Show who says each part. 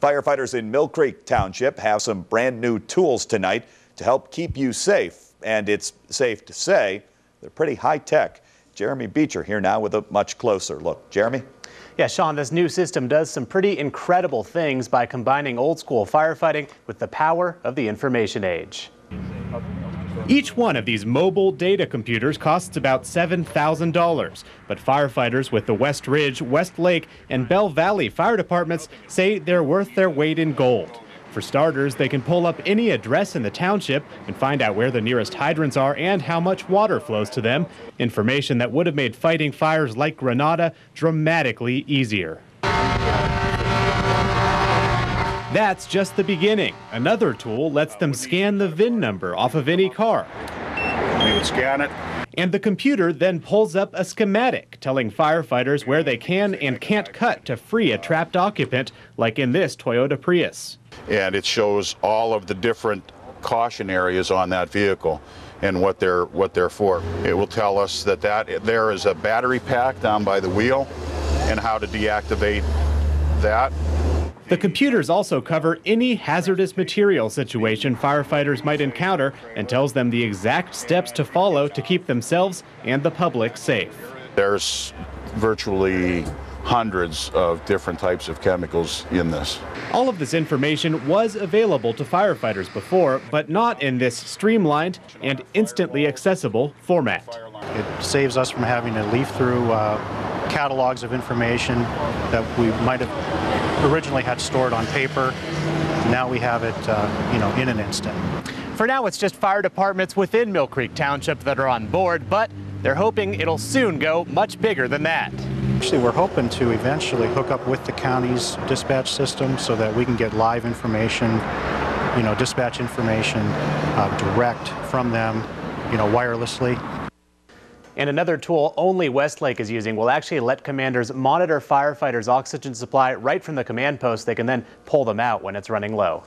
Speaker 1: Firefighters in Mill Creek Township have some brand new tools tonight to help keep you safe. And it's safe to say they're pretty high tech. Jeremy Beecher here now with a much closer look. Jeremy?
Speaker 2: Yeah, Sean, this new system does some pretty incredible things by combining old school firefighting with the power of the information age.
Speaker 3: Each one of these mobile data computers costs about $7,000, but firefighters with the West Ridge, West Lake, and Belle Valley fire departments say they're worth their weight in gold. For starters, they can pull up any address in the township and find out where the nearest hydrants are and how much water flows to them, information that would have made fighting fires like Grenada dramatically easier. That's just the beginning. Another tool lets them scan the VIN number off of any car.
Speaker 4: We would scan it.
Speaker 3: And the computer then pulls up a schematic telling firefighters where they can and can't cut to free a trapped occupant, like in this Toyota Prius.
Speaker 4: And it shows all of the different caution areas on that vehicle and what they're what they're for. It will tell us that that there is a battery pack down by the wheel and how to deactivate that
Speaker 3: the computers also cover any hazardous material situation firefighters might encounter and tells them the exact steps to follow to keep themselves and the public safe.
Speaker 4: There's virtually hundreds of different types of chemicals in this.
Speaker 3: All of this information was available to firefighters before, but not in this streamlined and instantly accessible format.
Speaker 5: It saves us from having to leaf through uh, catalogs of information that we might have originally had stored on paper. Now we have it, uh, you know, in an instant.
Speaker 2: For now, it's just fire departments within Mill Creek Township that are on board, but they're hoping it'll soon go much bigger than that.
Speaker 5: Actually, we're hoping to eventually hook up with the county's dispatch system so that we can get live information, you know, dispatch information uh, direct from them, you know, wirelessly.
Speaker 2: And another tool only Westlake is using will actually let commanders monitor firefighters' oxygen supply right from the command post. They can then pull them out when it's running low.